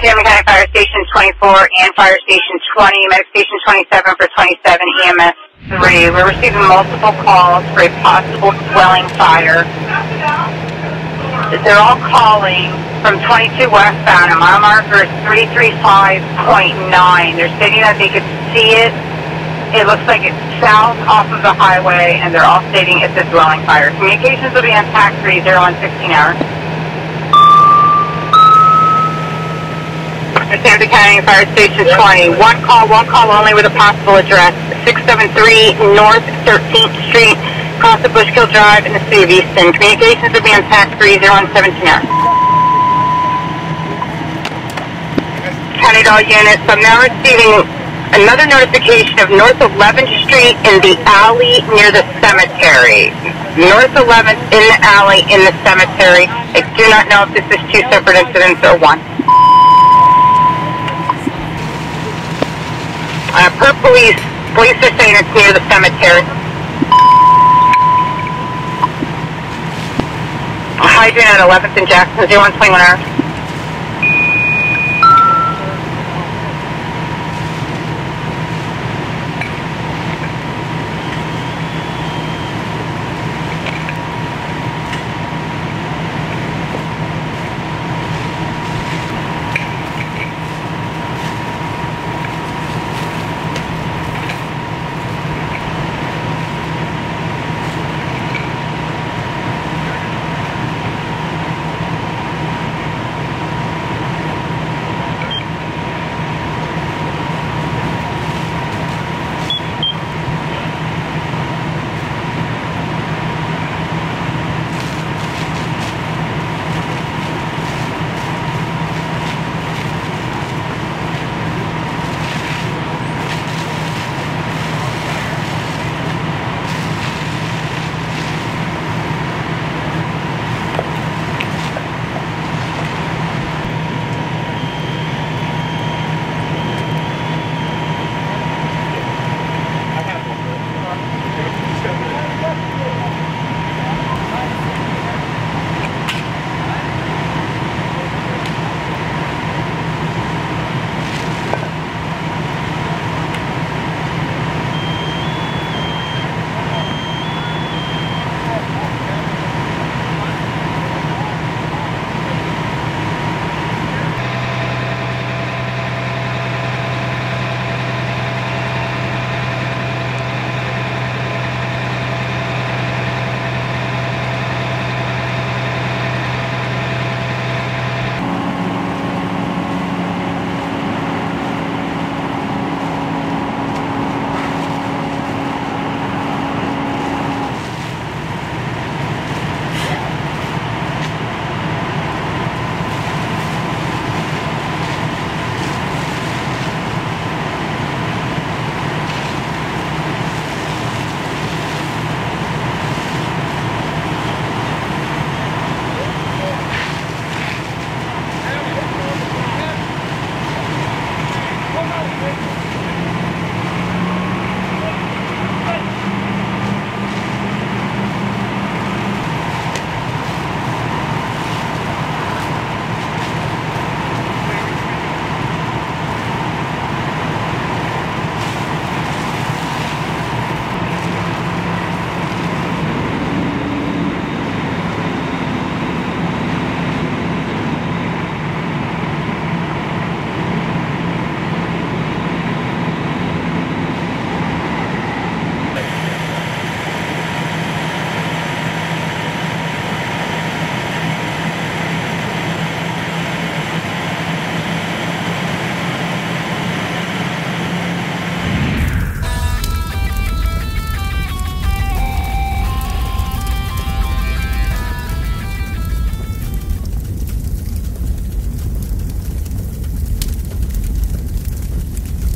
McHenry County Fire Station 24 and Fire Station 20, Medic Station 27 for 27, EMS 3. We're receiving multiple calls for a possible dwelling fire. They're all calling from 22 westbound, mile marker is 335.9. They're stating that they could see it. It looks like it's south off of the highway, and they're all stating it's a dwelling fire. Communications will be on TAC 30 on 16 hours. Santa County Fire Station 20. One call, one call only with a possible address. 673 North 13th Street, across the Bushkill Drive in the city of Easton. Communications will be on TAC 30 on 17 hours. County all units. I'm now receiving another notification of North 11th Street in the alley near the cemetery. North 11th in the alley in the cemetery. I do not know if this is two separate incidents or one. Uh, per police, police are saying it's near the cemetery. Hydrant at 11th and Jackson, 0121 hours. Right.